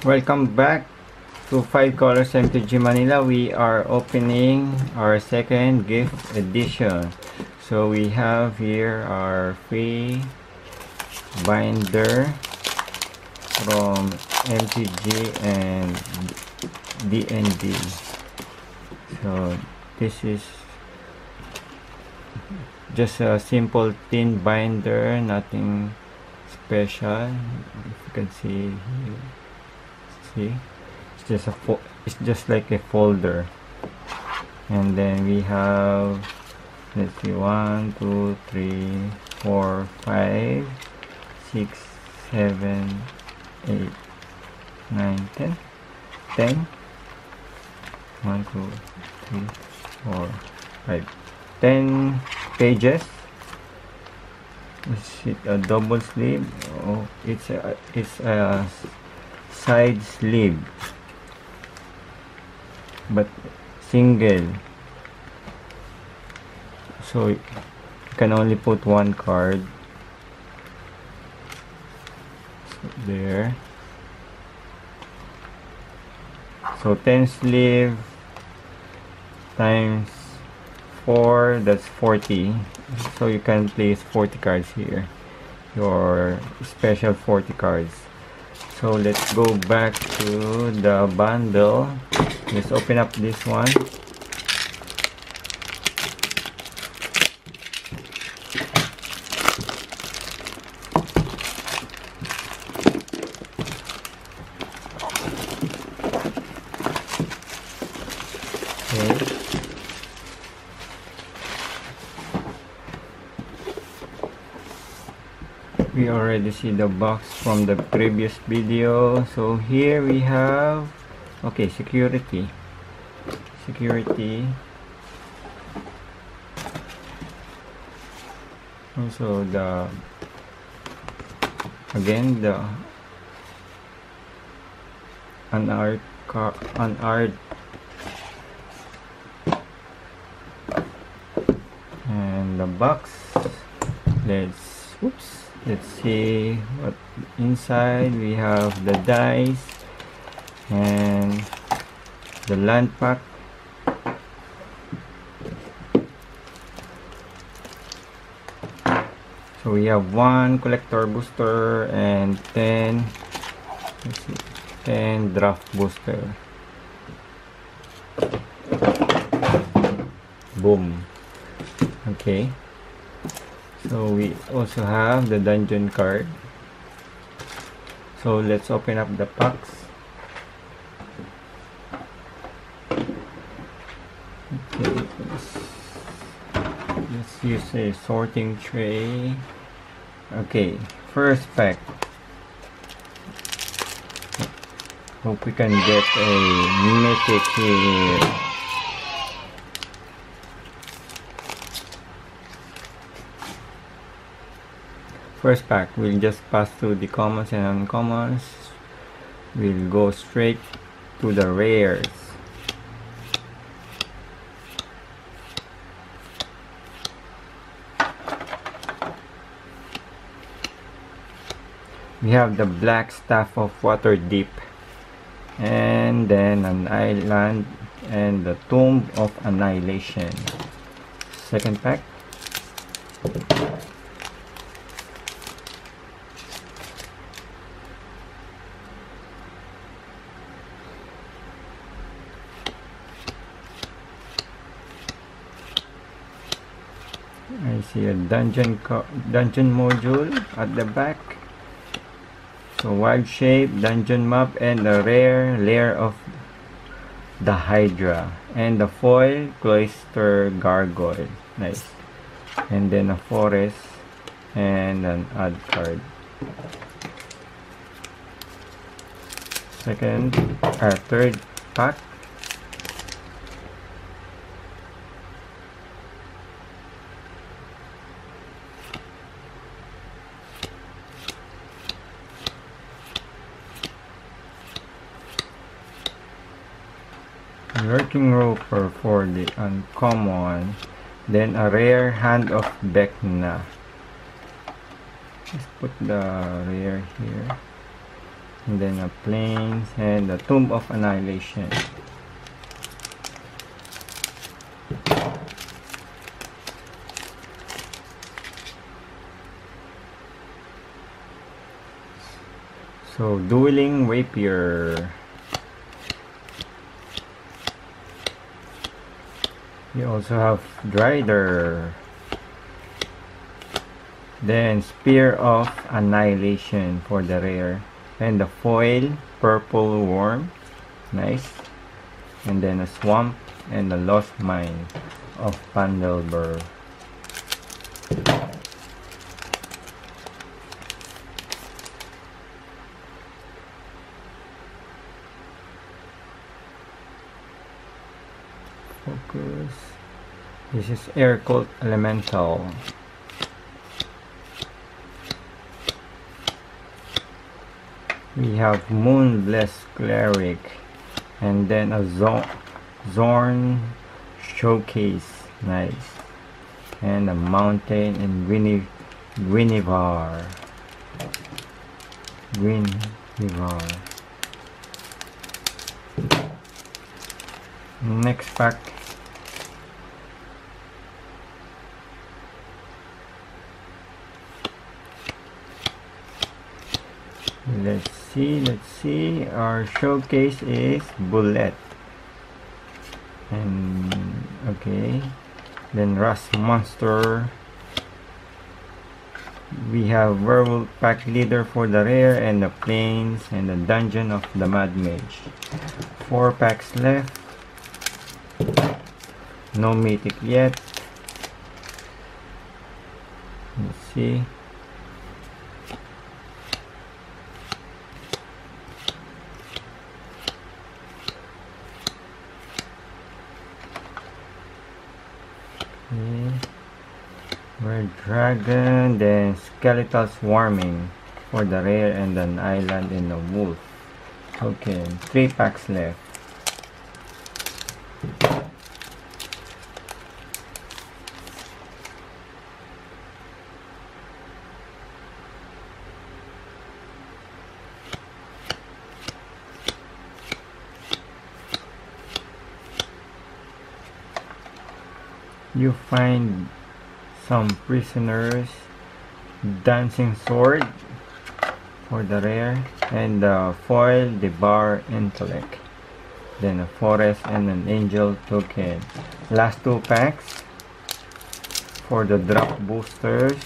Welcome back to 5 Colors MTG Manila. We are opening our second gift edition. So we have here our free binder from MTG and DND. So this is just a simple thin binder, nothing special. If you can see here. See? It's just a it's just like a folder. And then we have let's see one two three four five six seven eight nine ten. Ten. One two three four five. Ten pages. Is it a double sleeve. Oh it's a it's a side sleeve. But single. So you can only put one card. So there. So 10 sleeve times 4 that's 40 so you can place 40 cards here. Your special 40 cards. So let's go back to the bundle. Let's open up this one okay we already see the box from the previous video. So here we have okay security. Security. Also the again the unart unart and the box. Let's oops let's see what inside. We have the dice and the land pack. So we have one collector booster and 10 let's see 10 draft booster. Boom. Okay so we also have the dungeon card. So let's open up the packs okay let's, let's use a sorting tray. Okay first pack. Hope we can get a mythic here first pack we'll just pass through the commons and uncommons. We'll go straight to the rares. We have the Blackstaff of Waterdeep and then an island and the tomb of annihilation. Second pack I see a dungeon dungeon module at the back. So wild shape dungeon map and the rare Lair of the Hydra and the foil cloister gargoyle. Nice. And then a forest and an odd card. Second uh, third pack Lurking Roper for the uncommon Then a rare Hand of Vecna. Let's put the rare here. And then a Plains and the Tomb of Annihilation. So, Dueling Rapier. You also have Drider. Then Sphere of Annihilation for the rare. And the foil Purple Worm. Nice. And then a Swamp and the Lost Mine of Phandelver. This is Air Cult Elemental. We have Moonblessed Cleric and then a Xorn Showcase. Nice. And a Mountain in Winnie Winnivar. Winnivar. Next pack let's see let's see. Our showcase is bullet. And okay. Then rust monster. We have werewolf pack leader for the rare and the plains and the dungeon of the mad mage. Four packs left. No mythic yet. Let's see Hmm. Okay. Red Dragon, then Skeletal Swarming for the rare and an island in the wolf. Okay, three packs left. You find some prisoners dancing sword for the rare and the foil Devour Intellect then a forest and an angel token last two packs for the drop boosters.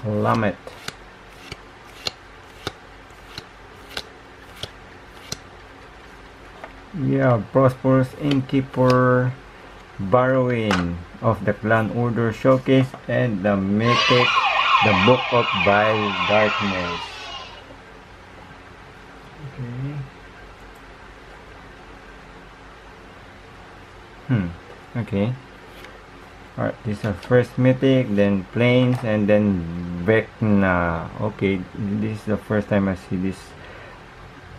Plummet Yeah, Prosperous Innkeeper Barrowin of the Clan Undurr Showcase and the Mythic, the Book of Vile Darkness. Okay. Hmm, okay. Alright, this is first Mythic, then Plains, and then Vecna. Okay, this is the first time I see this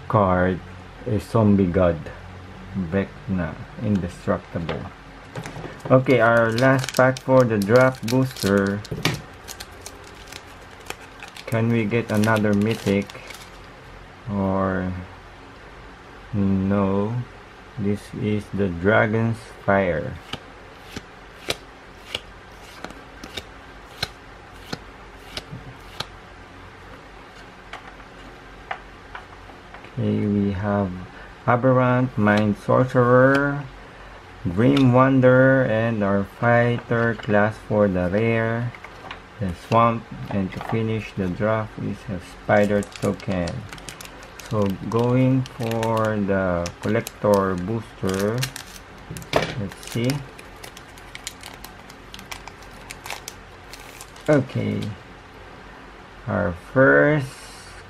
card, a zombie god. Vecna indestructible. Okay our last pack for the draft booster. Can we get another mythic? Or no. This is the dragon's fire. Okay we have Aberrant, Mind Sorcerer, Grim Wanderer, and our Fighter class for the rare, the Swamp, and to finish the draft is a Spider token. So going for the Collector Booster, let's see. Okay, our first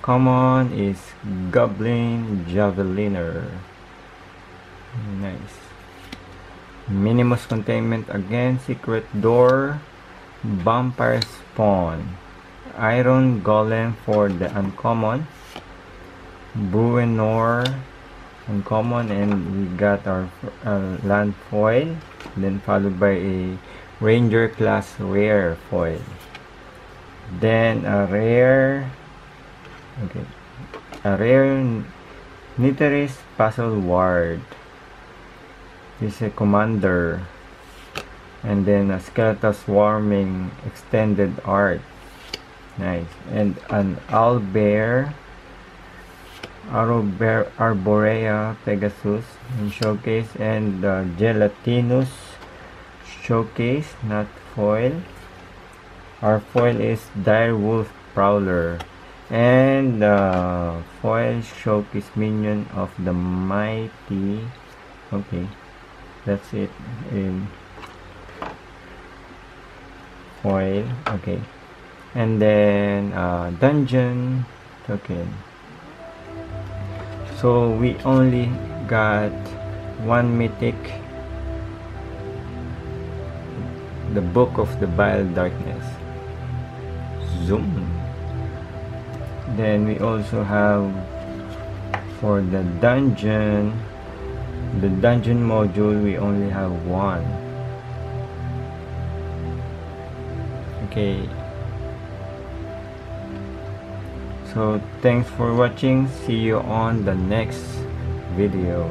Common is Goblin Javelineer. Nice. Minimus Containment again. Secret Door. Vampire Spawn. Iron Golem for the uncommon. Bruenor uncommon and we got our uh, land foil then followed by a ranger class rare foil then a rare okay. A rare Niteris puzzle ward. This is a commander. And then a skeletal swarming extended art. Nice. And an owlbear. Arborea, Arborea Pegasus in showcase. And uh, Gelatinous showcase not foil. Our foil is Dire Wolf Prowler and uh, foil showcase minion of the mighty. Okay that's it in foil. Okay. And then uh, dungeon. Token so we only got one mythic. The book of the vile darkness. Zoom then we also have for the dungeon the dungeon module we only have one. Okay. So thanks for watching. See you on the next video